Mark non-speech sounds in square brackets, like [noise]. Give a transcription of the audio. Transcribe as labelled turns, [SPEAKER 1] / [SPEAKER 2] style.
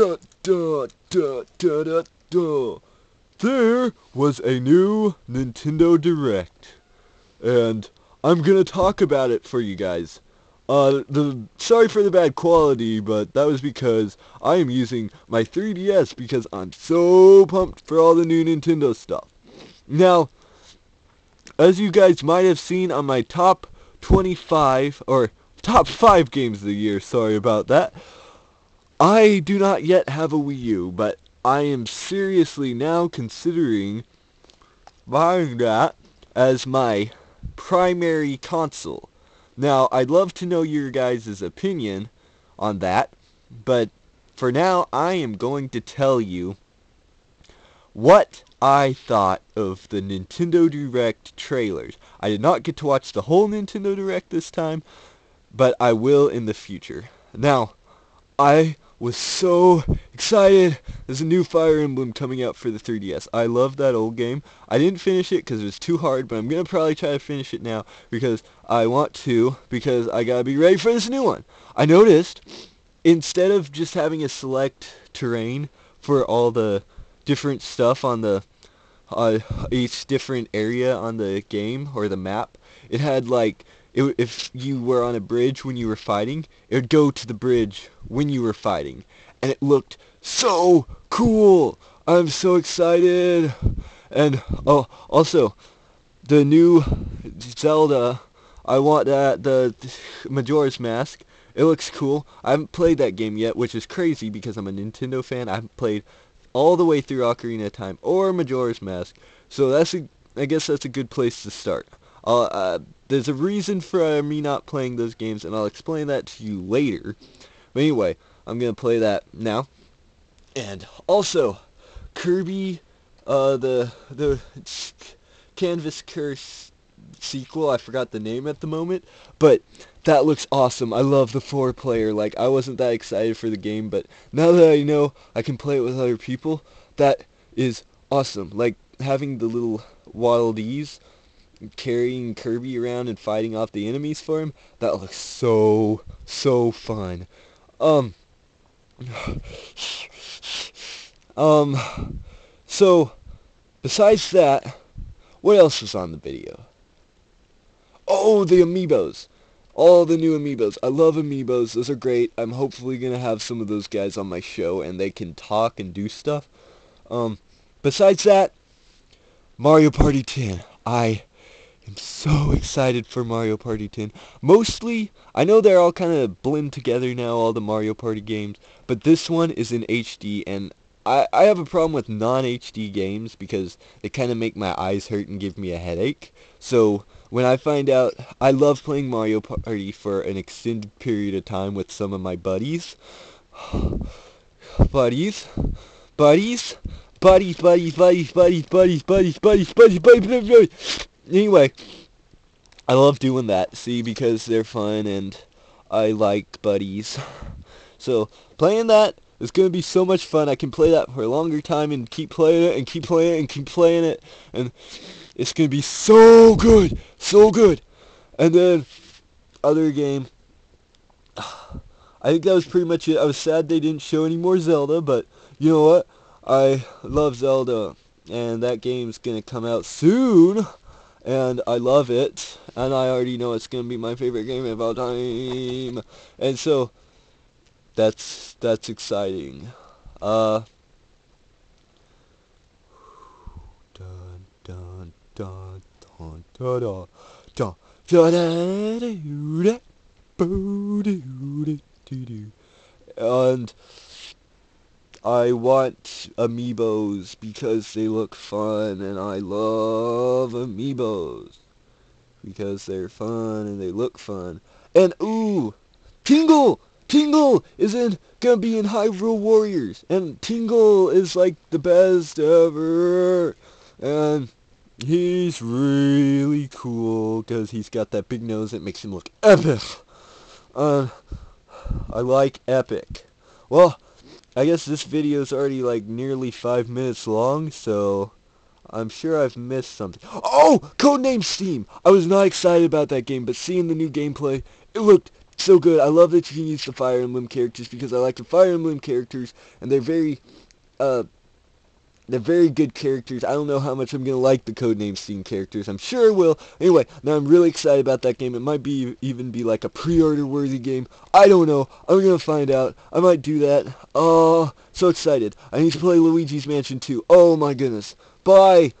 [SPEAKER 1] da da da da da da. There was a new Nintendo Direct, and I'm gonna talk about it for you guys. Uh, the sorry for the bad quality, but that was because I am using my 3DS because I'm so pumped for all the new Nintendo stuff. Now, as you guys might have seen on my top 25 or top 5 games of the year, sorry about that. I do not yet have a Wii U, but I am seriously now considering buying that as my primary console. Now, I'd love to know your guys' opinion on that, but for now, I am going to tell you what I thought of the Nintendo Direct trailers. I did not get to watch the whole Nintendo Direct this time, but I will in the future. Now, I was so excited. There's a new Fire Emblem coming out for the 3DS. I love that old game. I didn't finish it because it was too hard, but I'm going to probably try to finish it now because I want to, because I got to be ready for this new one. I noticed, instead of just having a select terrain for all the different stuff on the uh, each different area on the game or the map, it had like it, if you were on a bridge when you were fighting, it would go to the bridge when you were fighting. And it looked so cool. I'm so excited. And oh, also, the new Zelda, I want that, the Majora's Mask. It looks cool. I haven't played that game yet, which is crazy because I'm a Nintendo fan. I haven't played all the way through Ocarina of Time or Majora's Mask. So that's a, I guess that's a good place to start. Uh, uh, there's a reason for me not playing those games, and I'll explain that to you later. But anyway, I'm going to play that now. And also, Kirby, uh, the, the Canvas Curse sequel, I forgot the name at the moment, but that looks awesome. I love the four player. Like, I wasn't that excited for the game, but now that I know I can play it with other people, that is awesome. Like, having the little Waddle carrying Kirby around and fighting off the enemies for him, that looks so, so fun. Um, [sighs] um, so, besides that, what else was on the video? Oh, the amiibos. All the new amiibos. I love amiibos. Those are great. I'm hopefully going to have some of those guys on my show and they can talk and do stuff. Um, besides that, Mario Party 10. I am so excited for Mario Party 10. Mostly, I know they're all kind of blend together now, all the Mario Party games, but this one is in HD, and I, I have a problem with non-HD games because they kind of make my eyes hurt and give me a headache. So, when I find out, I love playing Mario Party for an extended period of time with some of my buddies. buddies? Buddies? buddies, buddies, buddies, buddies, buddies, buddies, buddies, buddies, buddies, buddies. Anyway, I love doing that, see, because they're fun and I like buddies. [laughs] So, playing that is going to be so much fun. I can play that for a longer time and keep playing it and keep playing it and keep playing it. And it's going to be so good, so good. And then, other game. [sighs] I think that was pretty much it. I was sad they didn't show any more Zelda, but you know what? I love Zelda, and that game's gonna come out soon, and I love it, and I already know it's gonna be my favorite game of all time, and so that's that's exciting. Uh. Dun dun dun dun and I want amiibos because they look fun and I love amiibos because they're fun and they look fun. And ooh, Tingle! Tingle is in gonna be in Hyrule Warriors and Tingle is like the best ever and he's really cool because he's got that big nose that makes him look epic. Uh, I like epic. Well, I guess this video is already like nearly five minutes long, so I'm sure I've missed something. Oh! Codename Steam! I was not excited about that game, but seeing the new gameplay, it looked so good. I love that you can use the Fire Emblem characters because I like the Fire Emblem characters, and they're very, uh, they're very good characters. I don't know how much I'm going to like the Codename Steam characters. I'm sure I will. Anyway, now I'm really excited about that game. It might be even be like a pre-order worthy game. I don't know. I'm going to find out. I might do that. Oh, so excited. I need to play Luigi's Mansion 2. Oh my goodness. Bye.